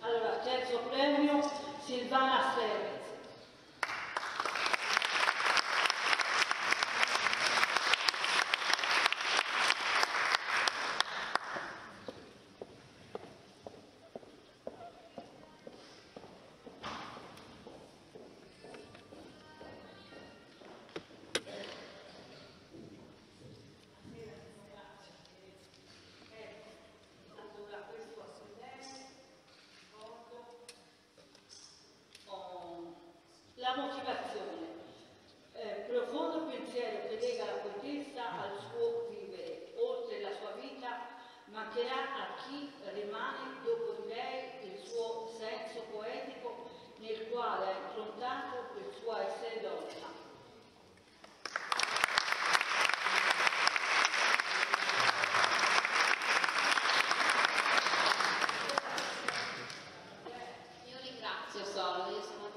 Allora, terzo premio. chi rimane dopo di lei il suo senso poetico nel quale ha improntato il suo essere donna. Io ringrazio Sol,